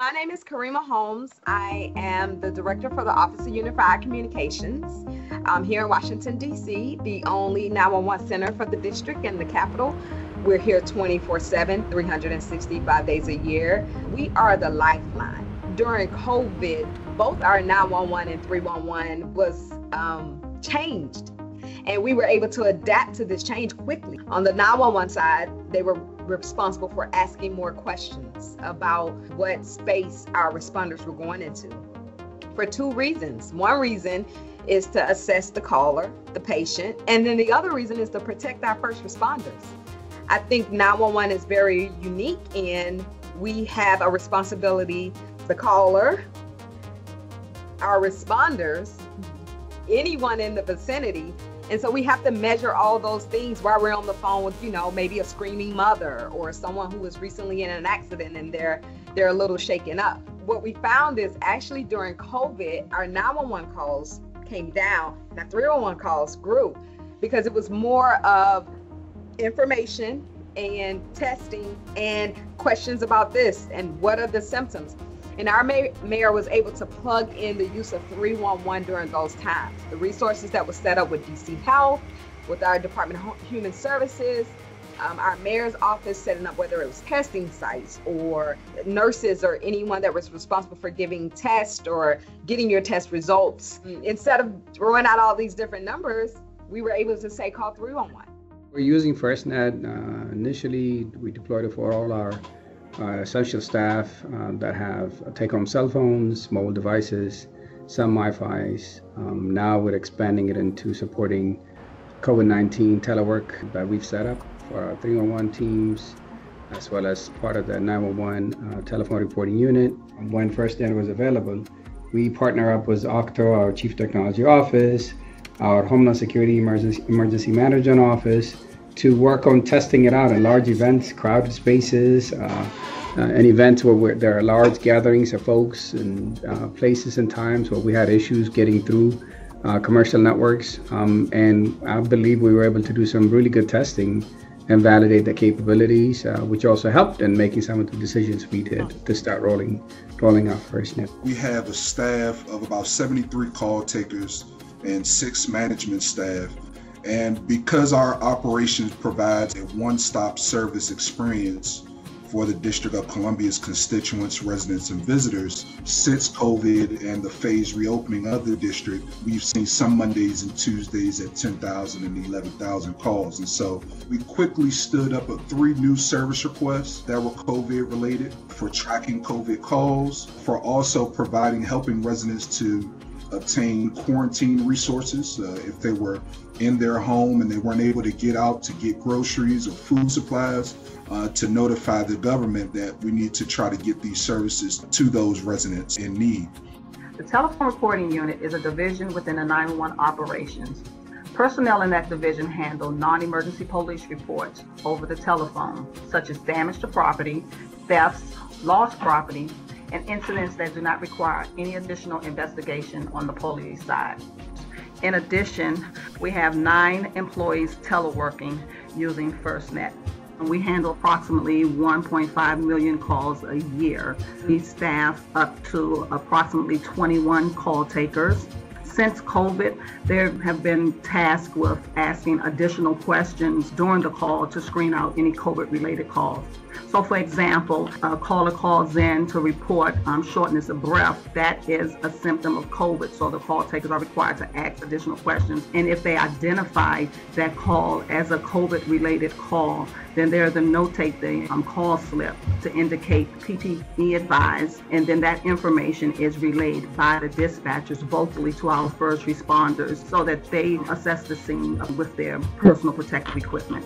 My name is Karima Holmes. I am the director for the Office of Unified Communications I'm here in Washington, D.C., the only 911 center for the district and the capital. We're here 24 7, 365 days a year. We are the lifeline. During COVID, both our 911 and 311 was um, changed and we were able to adapt to this change quickly. On the 911 side, they were responsible for asking more questions about what space our responders were going into for two reasons. One reason is to assess the caller, the patient, and then the other reason is to protect our first responders. I think 911 is very unique and we have a responsibility the caller, our responders, anyone in the vicinity. And so we have to measure all those things while we're on the phone with, you know, maybe a screaming mother or someone who was recently in an accident and they're they're a little shaken up. What we found is actually during COVID, our 911 calls came down and our 311 calls grew because it was more of information and testing and questions about this and what are the symptoms. And our mayor was able to plug in the use of 311 during those times. The resources that were set up with DC Health, with our Department of Human Services, um, our mayor's office setting up whether it was testing sites or nurses or anyone that was responsible for giving tests or getting your test results. Instead of throwing out all these different numbers, we were able to say call 311. We're using FirstNet. Uh, initially, we deployed it for all our uh, essential staff uh, that have take-home cell phones, mobile devices, some Wi-Fi's. Um, now we're expanding it into supporting COVID-19 telework that we've set up for our 311 teams, as well as part of the 911 uh, telephone reporting unit. When FirstNet was available, we partner up with Octo, our Chief Technology Office, our Homeland Security Emergency, Emergency Management Office, to work on testing it out in large events, crowded spaces, uh, uh, and events where there are large gatherings of folks and uh, places and times where we had issues getting through uh, commercial networks. Um, and I believe we were able to do some really good testing and validate the capabilities, uh, which also helped in making some of the decisions we did to start rolling rolling out FirstNet. We have a staff of about 73 call takers and six management staff. And because our operations provides a one-stop service experience for the District of Columbia's constituents, residents, and visitors. Since COVID and the phased reopening of the district, we've seen some Mondays and Tuesdays at 10,000 and 11,000 calls. And so we quickly stood up three new service requests that were COVID related for tracking COVID calls, for also providing, helping residents to obtain quarantine resources uh, if they were in their home and they weren't able to get out to get groceries or food supplies uh, to notify the government that we need to try to get these services to those residents in need. The telephone reporting unit is a division within the 911 operations. Personnel in that division handle non emergency police reports over the telephone, such as damage to property, thefts, lost property, and incidents that do not require any additional investigation on the police side. In addition, we have nine employees teleworking using FirstNet. We handle approximately 1.5 million calls a year. We staff up to approximately 21 call takers. Since COVID, there have been tasked with asking additional questions during the call to screen out any COVID related calls. So, for example, a caller calls in to report um, shortness of breath. That is a symptom of COVID. So, the call takers are required to ask additional questions. And if they identify that call as a COVID related call, then there's a notate the um, call slip to indicate PPE advised. And then that information is relayed by the dispatchers vocally to our first responders so that they assess the scene with their personal protective equipment.